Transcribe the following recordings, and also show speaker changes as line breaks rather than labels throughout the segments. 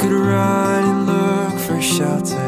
could run and look for shelter,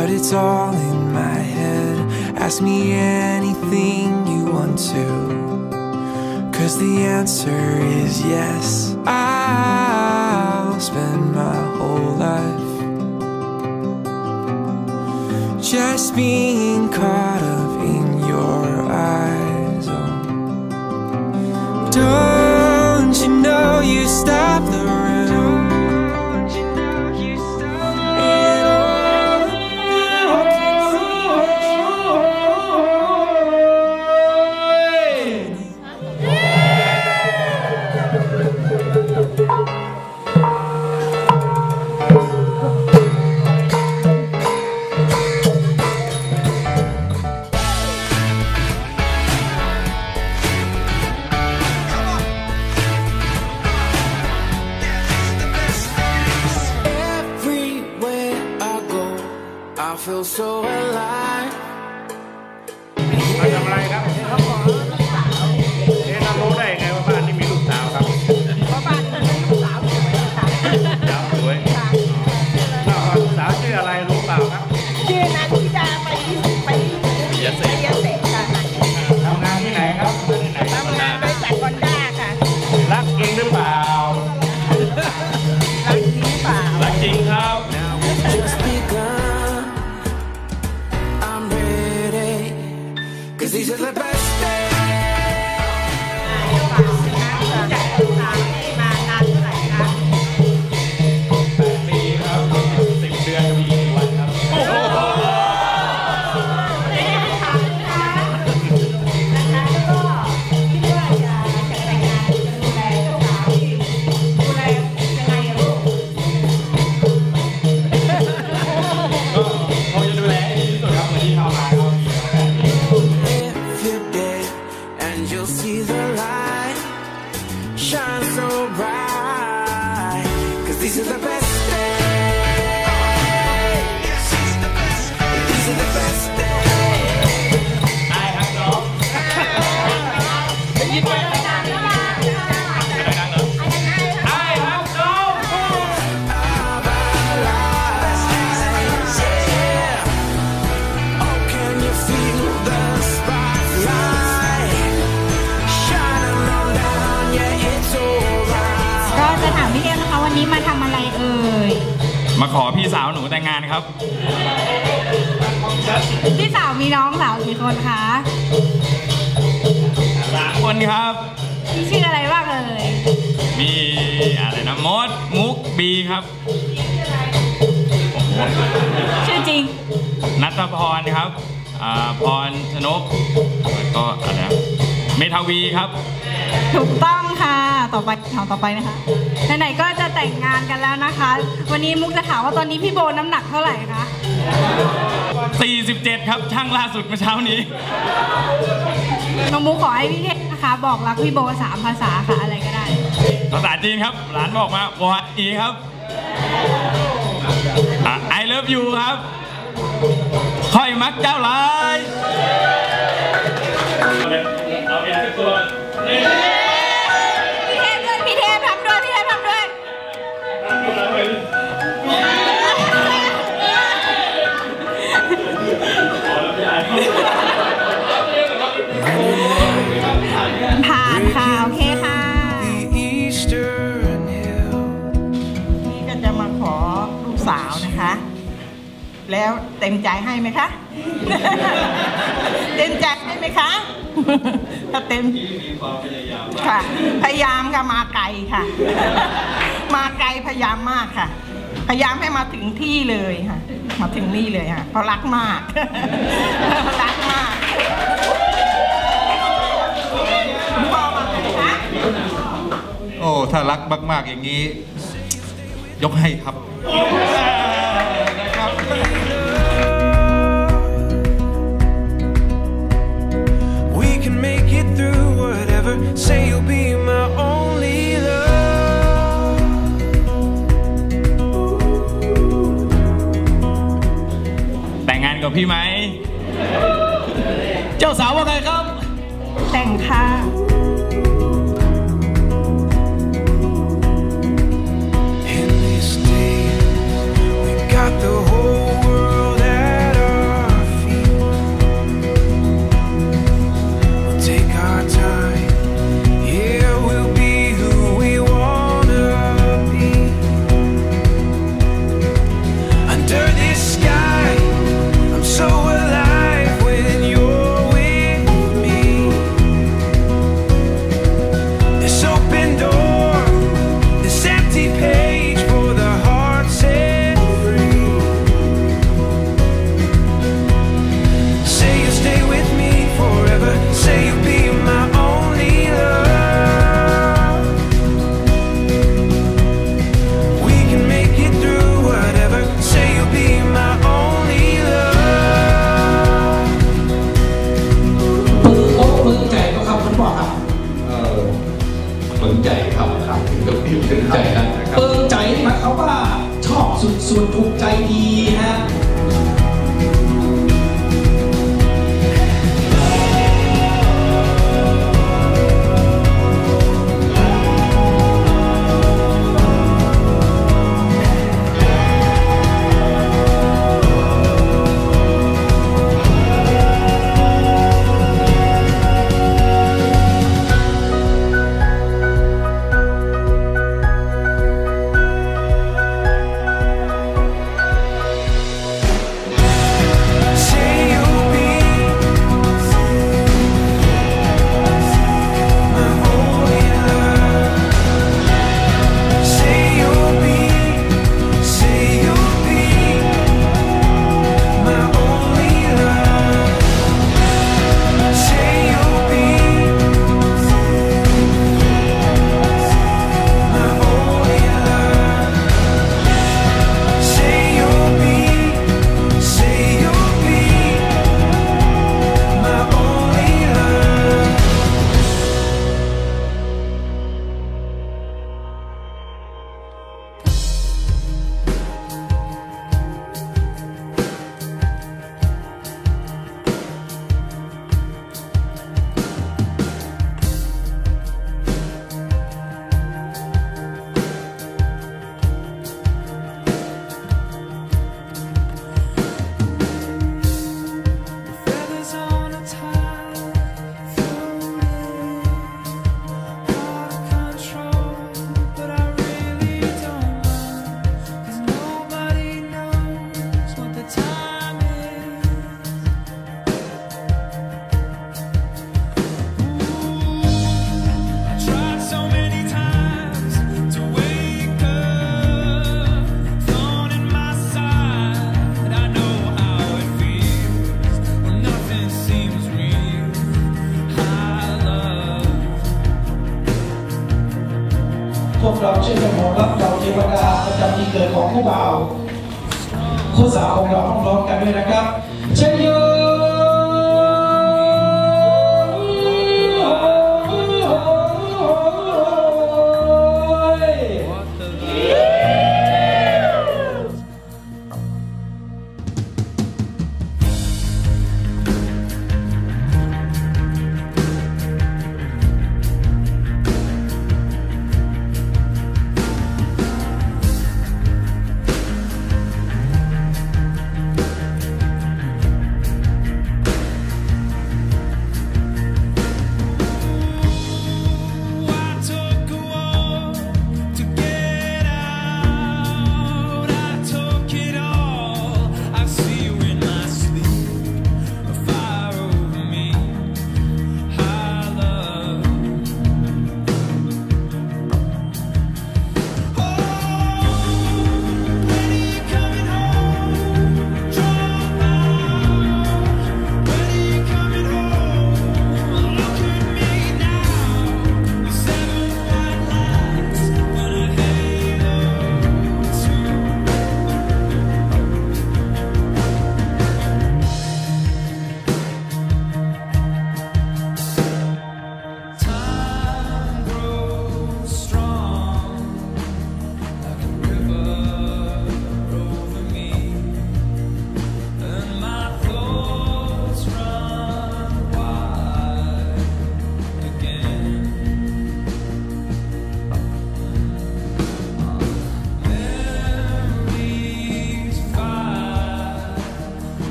but it's all in my head. Ask me anything you want to, cause the answer is yes. I'll spend my whole life just being caught up in your eyes. Oh. Don't
มาขอ
พี่
สาวหนูแต่งงานครับ
พี่สาวมีน้องสาวกี่คนคะ
สามคนครับ
พี่ชื่ออะไรบ้างเอ่ย
มีอะไรนะมดมุกบีครับโอ้โห
ชื่อจริง
นัทพรครับอ่าพรชนกแล้วก็อะไรนะเมทาวีครับ
ถูกต้องค่ะ ต่อไปถามต่อไปนะคะไหนๆก็จะแต่งงานกันแล้วนะคะ วันนี้มุกจะถามว่าตอนนี้พี่โบน้ำหนักเท่าไหร่คะ
47 ครับช่างล่าสุดเมื่อเช้านี้
น้องมุกขอให้พี่เทพนะคะ บอกรักพี่โบสามภาษาค่ะอะไรก็ได้
ภาษาจีนครับ หลานบอกมาวัดอีครับอะ I love you ครับค่อยมักเจ้าหลายเอาเป็นตัว
เต็
มใจให้ไหมคะ เต็มใจให้ไหมคะ ถ้าเต็มค่ะ พยายามค่ะมาไกลค่ะ มาไกลพยายามมากค่ะ พยายามให้มาถึงที่เลยค่ะ มาถึงนี่เลยค่ะเพราะรักมากรักมากคุณพ่อมาไหนคะ
โอ้ถ้ารักมากๆอย่างนี้ ยกให้ครับ นะครับ
Say you'll be my only love.
แต่งงานกับพี่ไหม เจ้าสาวว่าไงครับ
แต่งค่ะ
สนใจครับครับถึงกับพิมพ์ถึงใจนะ
ปึงใจมาเขาว่าชอบสุดๆถูกใจดีฮะ พวกเราเชื่อกันหมดรับเราเทวดาประจำที่เกิดของผู้บ่าวคู่สาวของเราต้องร้องกันด้วยนะครับเชยโย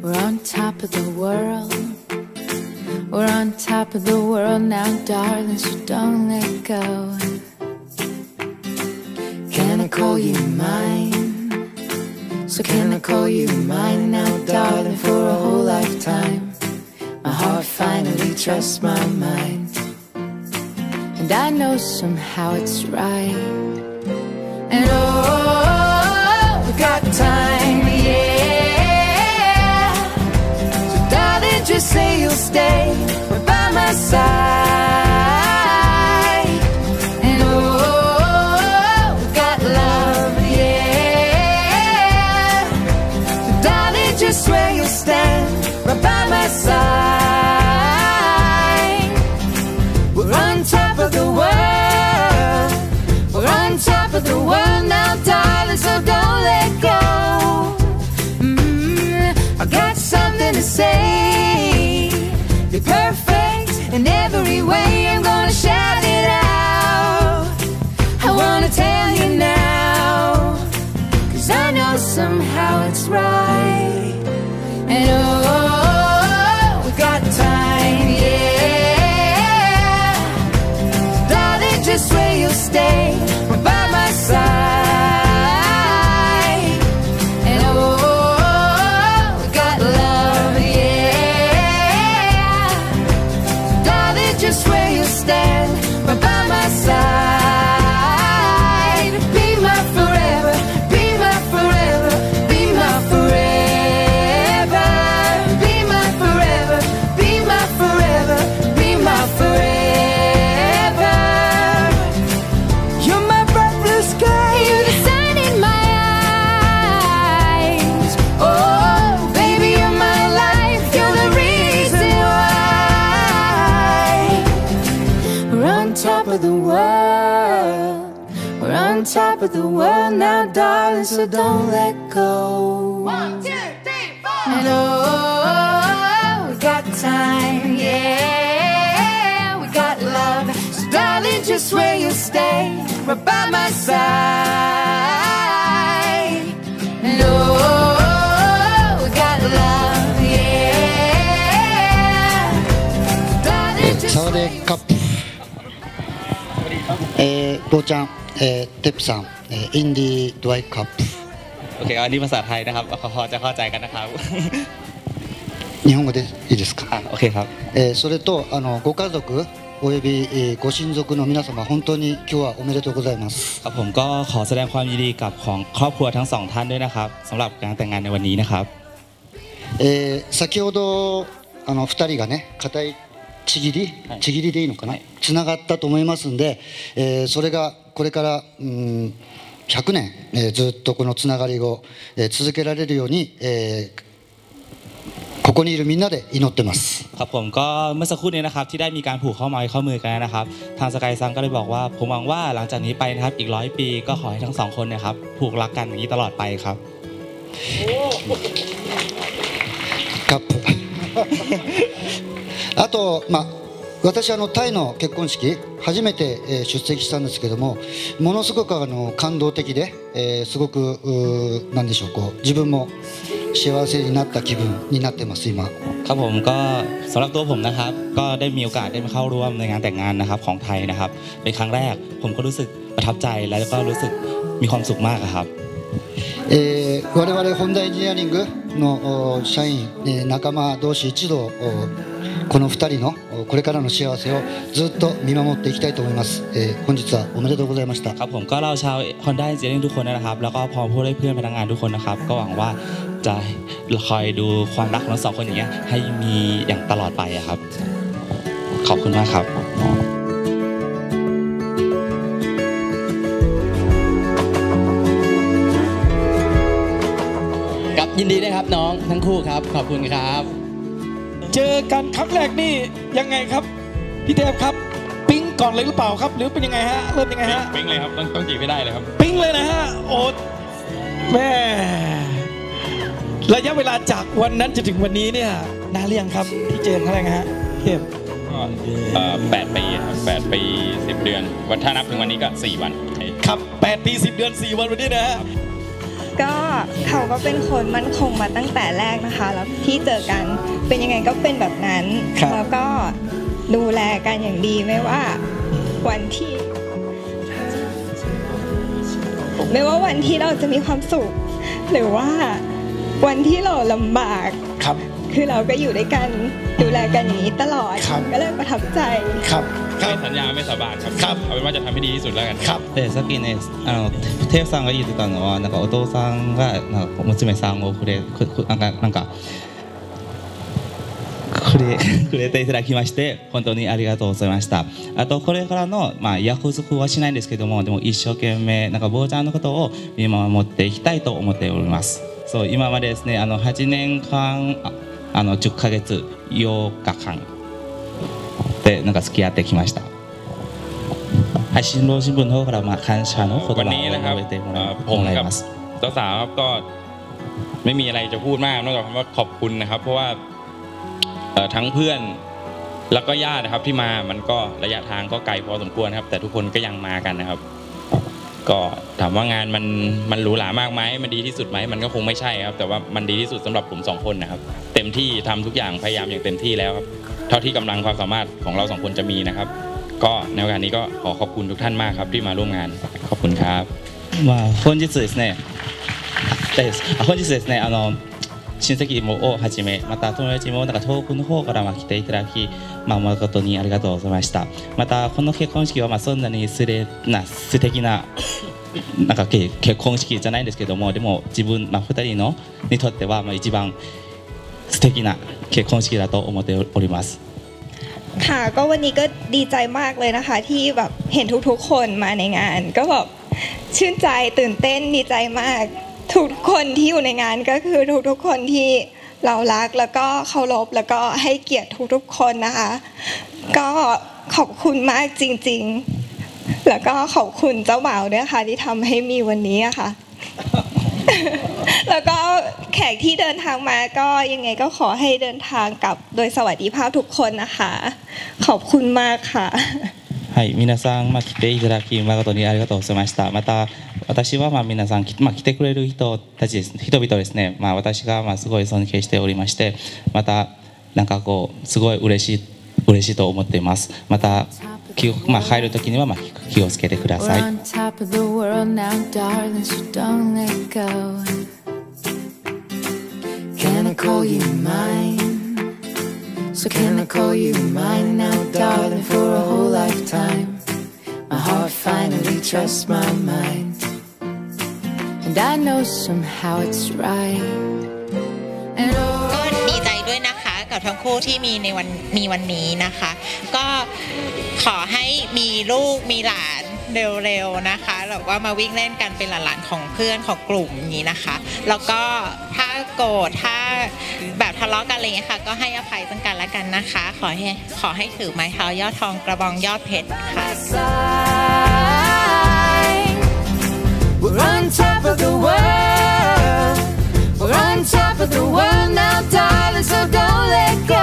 We're on top of the world. We're on top of the world now, darling, so don't let go. Can I call you mine? So can I call you mine now, darling, for a whole lifetime? My heart finally trusts my mind. And I know somehow it's right. And oh, you'll by my side. And oh, we got love, yeah. So darling, just swear you'll stand right by my side. We're on top of the world. We're on top of the world now, darling, so don't let go. Mm, I got something to say. top of the world now, darling. So don't let go. One, two, three, four. And oh, we got time, yeah. We got love. So darling, just swear you'll stay right by my side. And oh, we got love, yeah. Darling, just
サワデーカップ、えー、ゴーちゃん、えー、テップさん、 えー、インディードワイカップ
โอเคอันนี้ภาษาไทยนะครับพอจะเข้าใจกันนะครับ
日本語でいいですか、
อ่ะโอเคครับ
えーそれとあのご家族および、えーご親族の皆様本当に今日はおめでとうございます
ครับผมก็ขอแสดงความยินดีกับของครอบครัวทั้งสองท่านด้วยนะครับสำหรับการแต่งงานในวันนี้นะครับ
えー先ほどあの2人がね固いちぎり、ちぎりでいいのかな、つながったと思いますんで、えーそれが これからうん100年、えーずっとこのつながりを、えー続けられるように、えーここにいるみんなで祈ってます
ครับผมก็เมื่อสักครู่นี้นะครับที่ได้มีการผูกข้อไม้ข้อมือกันนะครับ ทางสกายซังก็เลยบอกว่าผมหวังว่าหลังจากนี้ไปนะครับอีกร้อยปีก็ขอให้ทั้งสองคนเนะครับผูกรักกันอย่างนี้ตลอดไปครับ
カップあとまあ 私あのタイの結婚式初めて、えー出席したんですけどもものすごくあの感動的で、えーすごくうーなんでしょうこう自分も幸せになった気分になってます今
ครับผมก็สำหรับตัวผมนะครับ ก็ได้มีโอกาสได้มาเข้าร่วมในงานแต่งงานนะครับของไทยนะครับเป็นครั้งแรก ผมก็รู้สึกประทับใจแล้วก็รู้สึกมีความสุขมากอะครับ
えー我々ホンダエンジニアリングのお社員、えー仲間同士一同おこの2人のお これからの幸せをずっと見守っていきたいと思います、えー、本日はおめでとうございました
ครับผมก็เราชาวคอนด้าเจเล่นทุกคนนะครับ แล้วก็พร้อมพูดให้เพื่อนพนักงานทุกคนนะครับ ก็หวังว่าจะคอยดูความรักของสองคนอย่างเงี้ยให้มีอย่างตลอดไปครับ ขอบคุณมากครับ
ยินดีด้วยครับน้องทั้งคู่ครับ ขอบคุณครับ
เจอกันครั้งแรกนี่ยังไงครับพี่เทพครับปิ๊งก่อนเลยหรือเปล่าครับ หรือเป็นยังไงฮะเริ่มยังไงฮะ
ปิ๊งเลยครับต้องต้องจีบให้ได้เลยครับ
ปิ๊งเลยนะฮะโอ้แม่ระยะเวลาจากวันนั้นจนถึงวันนี้เนี่ยนานหรือยังครับที่เจอกันครั้งแรกฮะเทพ
แปดปีครับแปดปีสิบเดือน วันถ้านับถึงวันนี้ก็สี่วัน
ครับ8ปี10เดือน4วันวันนี้นะฮะ
ก็เขาก็เป็นคนมั่นคงมาตั้งแต่แรกนะคะ แล้วที่เจอกันเป็นยังไงก็เป็นแบบนั้น
ครับ
แล้วก็ดูแลกันอย่างดีไม่ว่า วันที่ ไม่ว่าวันที่เราจะมีความสุข หรือว่าวันที่เราลำบาก
ครับ
คือเราก็อยู่ด้วยกันดูแลกันอย่างนี้ตลอดก็เลยประทับใจ
ครับ
ไม่สัญญาไม่สาบานครับเอาเป็นว่าจะทำให้ดีที่สุดแล้วกัน
でさっきねあのテイさんが言ってたのはなんかお父さんがなんか娘さんをくれくくなんかなんかくれくれていただきまして本当にありがとうございましたあとこれからの、まあ、約束はしないんですけどもでも一生懸命なんか坊ちゃんのことを見守っていきたいと思っておりますそう今までですねあの8年間ああの10ヶ月8日間 でなんか付き合ってきましたはい、新郎新聞の方からまあ感謝の言葉を
วันนี้นะครับ
述べても
เอ่
ら
อ
い
ผม
もらい
กับ
ます
เจ้าสาวครับก็ไม่มีอะไรจะพูดมากนอกจากคำว่าขอบคุณนะครับ เพราะว่าเอ่อทั้งเพื่อนแล้วก็ญาตินะครับที่มามันก็ระยะทางก็ไกลพอสมควรครับ แต่ทุกคนก็ยังมากันนะครับ ก็ถามว่างานมันมันหรูหรามากไหมมันดีที่สุดไหมมันก็คงไม่ใช่ครับ แต่ว่ามันดีที่สุดสำหรับผมสองคนนะครับ เต็มที่ทำทุกอย่างพยายามอย่างเต็มที่แล้วครับ เท่าที่กำลังความสามารถของเราสองคนจะมีนะครับ ก็ในโอกาสนี้ก็ขอขอบคุณทุกท่านมากครับที่มาร่วมงานขอบคุณครับ
まあ本日ですねですあ本日ですねあの親戚もをはじめまた友達もなんか遠くの方からまあ来ていただき、まあ、誠にありがとうございましたまたこの結婚式はまあそんなにすれな素敵ななんかけ結婚式じゃないんですけどもでも自分、まあ、2人のにとってはまあ一番 素敵な結婚式だと思っております
ค่ะก็วันนี้ก็ดีใจมากเลยนะคะ ที่แบบเห็นทุกๆ คนมาในงาน ก็แบบชื่นใจตื่นเต้นดีใจมาก ทุกคนที่อยู่ในงานก็คือทุกๆ คนที่เรารักแล้วก็เคารพแล้วก็ให้เกียรติทุกๆ คนนะคะ ก็ขอบคุณมากจริงๆ แล้วก็ขอบคุณเจ้าบ่าวด้วยค่ะที่ทำให้มีวันนี้อะค่ะ แล้วก็แขกที่เดินทางมาก็ยังไงก็ขอให้เดินทางกลับโดยสวัสดิภาพทุกคนนะคะ ขอบคุณมากค่ะ
はい、皆さん、まあ、来ていただき誠にありがとうございました。また、私はまあ皆さん、きまあ、来てくれる人たちです、人々ですね、まあ、私がまあすごい尊敬しておりまして、また、なんかこう、すごい嬉しい、嬉しいと思っています。また、気をまあ、入る時にはまあ 気気をつけてくだ
We're
さい。
on top of the world now, darling, so don't let go. Can I call you mine? So can I call you mine now, darling, for a whole lifetime? My heart finally trusts my mind. And I know somehow it's right. And
ก็ดีใจด้วยนะคะกับทั้งคู่ที่มีในวันมีวันนี้นะคะ ก็ ขอให้มีลูกมีหลานเร็วๆนะคะแบบว่ามาวิ่งเล่นกันเป็นหลานๆของเพื่อนของกลุ่มนี้นะคะ แล้วก็ถ้าโกรธถ้าแบบทะเลาะกันอะไรเงี้ยค่ะ ก็ให้อภัยซึ่งกันและกันนะคะ ขอให้ขอให้ถือไม้เท้ายอดทองกระบองยอดเพชรค่ะ
We're on top of the world. We're on top of the world now, darling, so don't let go.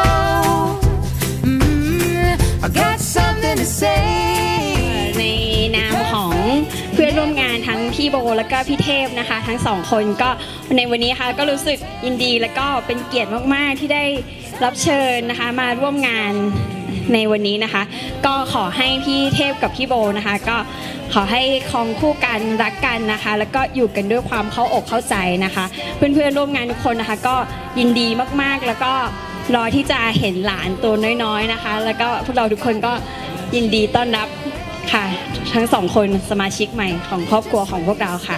พี่โบแล้วก็พี่เทพนะคะ ทั้งสองคนก็ในวันนี้ค่ะก็รู้สึกยินดีแล้วก็เป็นเกียรติมากๆที่ได้รับเชิญนะคะมาร่วมงานในวันนี้นะคะ ก็ขอให้พี่เทพกับพี่โบนะคะ ก็ขอให้คองคู่กันรักกันนะคะ แล้วก็อยู่กันด้วยความเข้าอกเข้าใจนะคะ เพื่อนๆร่วมงานทุกคนนะคะ ก็ยินดีมากๆแล้วก็รอที่จะเห็นหลานตัวน้อยๆนะคะ แล้วก็พวกเราทุกคนก็ยินดีต้อนรับ ค่ะ ทั้งสองคนสมาชิกใหม่ของครอบครัวของพวกเราค่ะ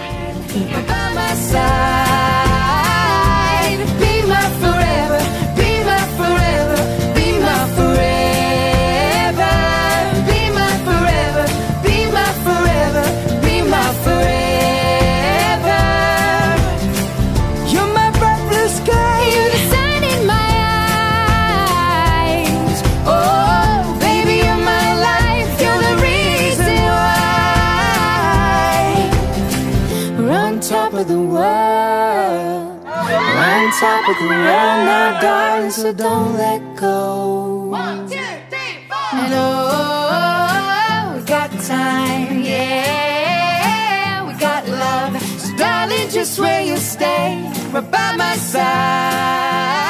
We're top of the world now, darling, so don't let go. One, two, three, four. And oh, we got time, yeah. We got love, so darling, just where you stay right by my side.